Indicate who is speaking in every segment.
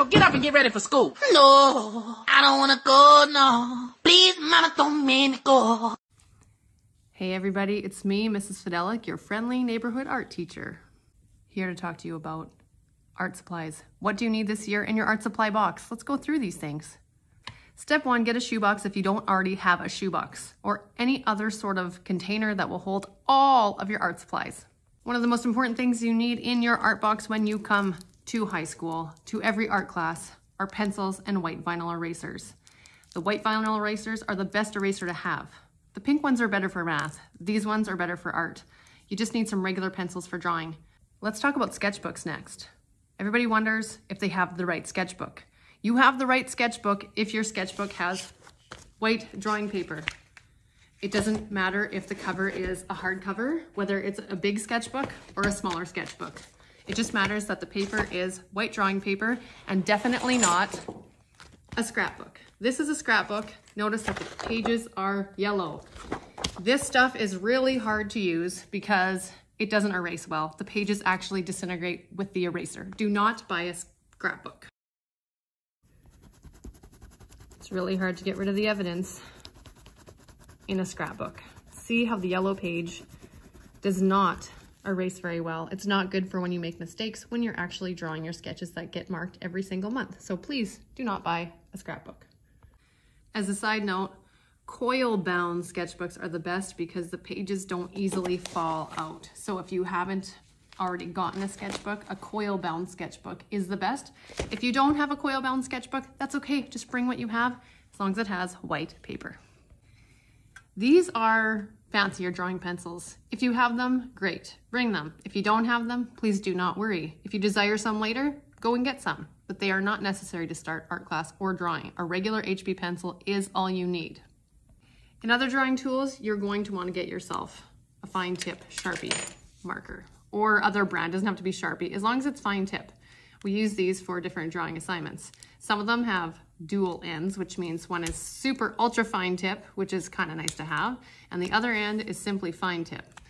Speaker 1: Michael, get up and get ready for school.
Speaker 2: No, I don't wanna go, no. Please, mama, don't make me go.
Speaker 3: Hey everybody, it's me, Mrs. Fidelack, your friendly neighborhood art teacher. Here to talk to you about art supplies. What do you need this year in your art supply box? Let's go through these things. Step one, get a shoebox if you don't already have a shoebox or any other sort of container that will hold all of your art supplies. One of the most important things you need in your art box when you come to high school, to every art class, are pencils and white vinyl erasers. The white vinyl erasers are the best eraser to have. The pink ones are better for math. These ones are better for art. You just need some regular pencils for drawing. Let's talk about sketchbooks next. Everybody wonders if they have the right sketchbook. You have the right sketchbook if your sketchbook has white drawing paper. It doesn't matter if the cover is a hardcover, whether it's a big sketchbook or a smaller sketchbook. It just matters that the paper is white drawing paper and definitely not a scrapbook. This is a scrapbook. Notice that the pages are yellow. This stuff is really hard to use because it doesn't erase well. The pages actually disintegrate with the eraser. Do not buy a scrapbook. It's really hard to get rid of the evidence in a scrapbook. See how the yellow page does not erase very well. It's not good for when you make mistakes when you're actually drawing your sketches that get marked every single month. So please do not buy a scrapbook. As a side note, coil bound sketchbooks are the best because the pages don't easily fall out. So if you haven't already gotten a sketchbook, a coil bound sketchbook is the best. If you don't have a coil bound sketchbook, that's okay. Just bring what you have as long as it has white paper. These are fancier drawing pencils. If you have them, great, bring them. If you don't have them, please do not worry. If you desire some later, go and get some, but they are not necessary to start art class or drawing. A regular HB pencil is all you need. In other drawing tools, you're going to want to get yourself a fine tip Sharpie marker or other brand, doesn't have to be Sharpie, as long as it's fine tip. We use these for different drawing assignments. Some of them have dual ends, which means one is super ultra fine tip, which is kind of nice to have, and the other end is simply fine tip.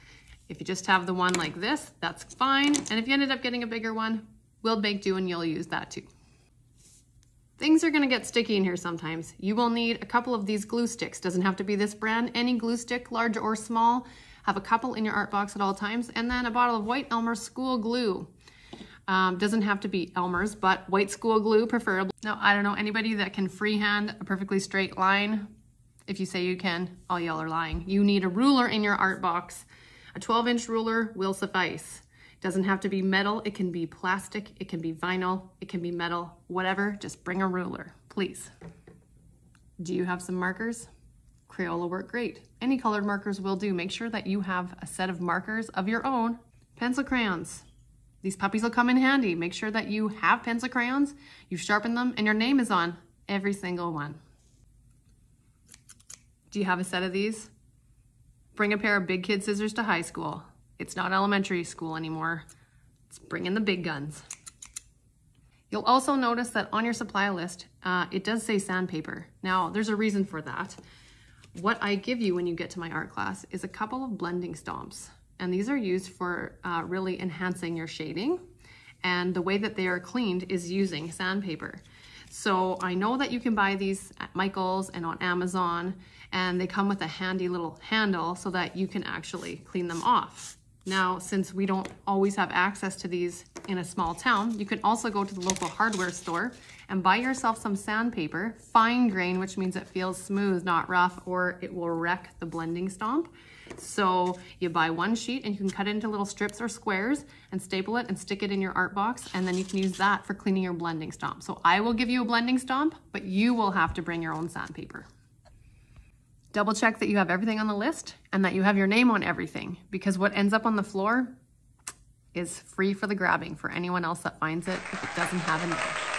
Speaker 3: If you just have the one like this, that's fine. And if you ended up getting a bigger one, we'll make do and you'll use that too. Things are gonna get sticky in here sometimes. You will need a couple of these glue sticks. Doesn't have to be this brand, any glue stick, large or small. Have a couple in your art box at all times, and then a bottle of White Elmer School Glue. Um, doesn't have to be Elmer's, but white school glue preferably. Now, I don't know anybody that can freehand a perfectly straight line. If you say you can, all y'all are lying. You need a ruler in your art box. A 12 inch ruler will suffice. It doesn't have to be metal. It can be plastic. It can be vinyl. It can be metal, whatever. Just bring a ruler, please. Do you have some markers? Crayola work great. Any colored markers will do. Make sure that you have a set of markers of your own. Pencil crayons. These puppies will come in handy. Make sure that you have pencil crayons, you sharpen them, and your name is on every single one. Do you have a set of these? Bring a pair of big kid scissors to high school. It's not elementary school anymore. It's bringing the big guns. You'll also notice that on your supply list, uh, it does say sandpaper. Now, there's a reason for that. What I give you when you get to my art class is a couple of blending stomps and these are used for uh, really enhancing your shading. And the way that they are cleaned is using sandpaper. So I know that you can buy these at Michael's and on Amazon, and they come with a handy little handle so that you can actually clean them off. Now, since we don't always have access to these in a small town, you can also go to the local hardware store and buy yourself some sandpaper, fine grain, which means it feels smooth, not rough, or it will wreck the blending stomp. So you buy one sheet and you can cut it into little strips or squares and staple it and stick it in your art box. And then you can use that for cleaning your blending stomp. So I will give you a blending stomp, but you will have to bring your own sandpaper. Double check that you have everything on the list and that you have your name on everything because what ends up on the floor is free for the grabbing for anyone else that finds it if it doesn't have a name.